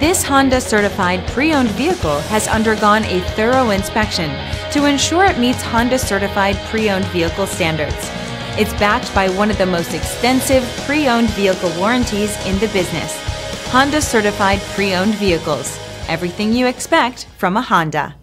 This Honda certified pre owned vehicle has undergone a thorough inspection to ensure it meets Honda certified pre owned vehicle standards. It's backed by one of the most extensive pre owned vehicle warranties in the business. Honda certified pre owned vehicles. Everything you expect from a Honda.